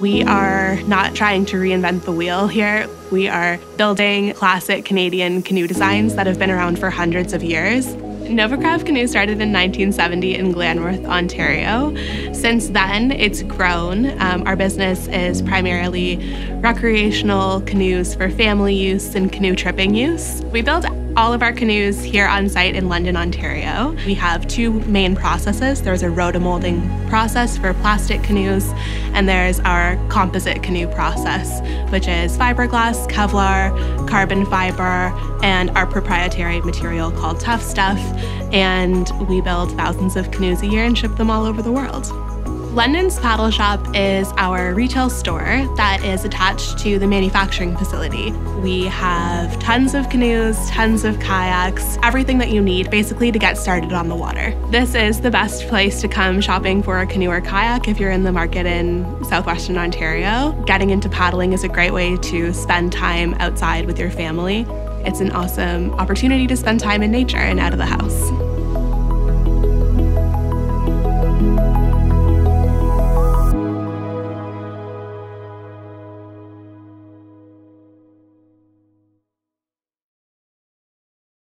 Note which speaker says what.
Speaker 1: We are not trying to reinvent the wheel here. We are building classic Canadian canoe designs that have been around for hundreds of years. Nova Craft Canoe started in 1970 in Glanworth, Ontario. Since then, it's grown. Um, our business is primarily recreational canoes for family use and canoe tripping use. We build all of our canoes here on site in London, Ontario. We have two main processes. There's a rotomolding process for plastic canoes, and there's our composite canoe process, which is fiberglass, Kevlar, carbon fiber, and our proprietary material called TuffStuff. And we build thousands of canoes a year and ship them all over the world. London's Paddle Shop is our retail store that is attached to the manufacturing facility. We have tons of canoes, tons of kayaks, everything that you need basically to get started on the water. This is the best place to come shopping for a canoe or kayak if you're in the market in southwestern Ontario. Getting into paddling is a great way to spend time outside with your family. It's an awesome opportunity to spend time in nature and out of the house.